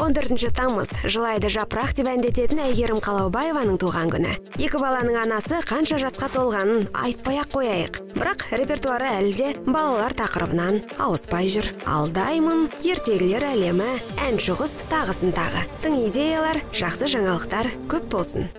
14 тамыз. Жылайды жапырақ деп әндететін әйгерім қалаубаеваның туған күні. Екі баланың анасы қанша жасқа толғанын айтпай ақ қояйық. Бірақ репертуары әлі де балалар тақырыбынан ауыспай жүр. Алдаймын ертегілер әлемі әнші құс тағысын тағы. Тың идеялар жақсы жаңалықтар көп болсын.